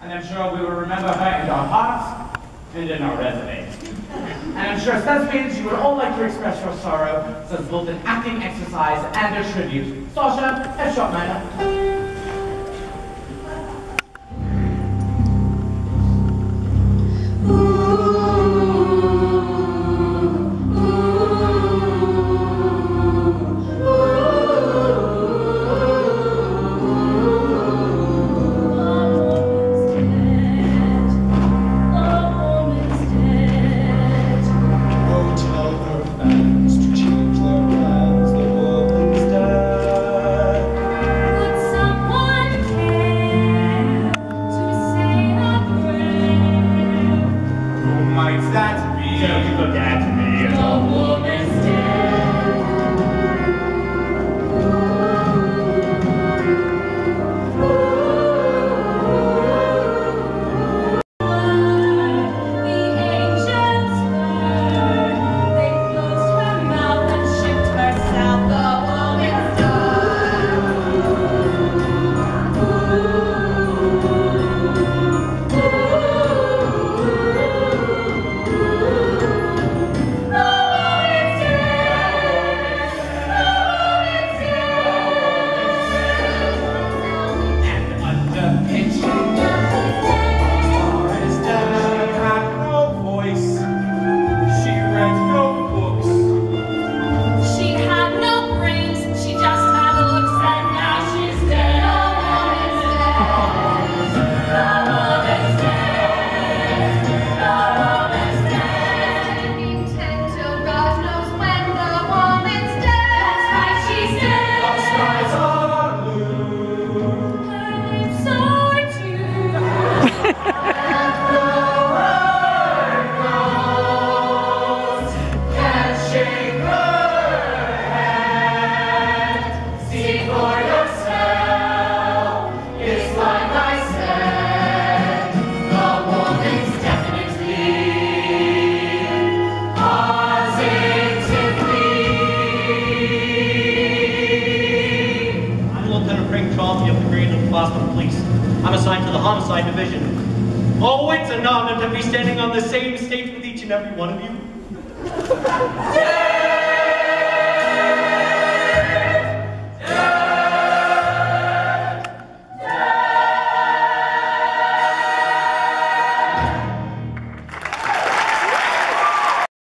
And I'm sure we will remember her in our hearts and in our resumes. And I'm sure since means you would all like to express your sorrow, so it's both an acting exercise and a tribute. Sasha, headshot man. Go might that be? Don't look at me. The. Frank Cioffi of the Oak Boston Police. I'm assigned to the Homicide Division. Oh, it's an honor to be standing on the same stage with each and every one of you. Yay!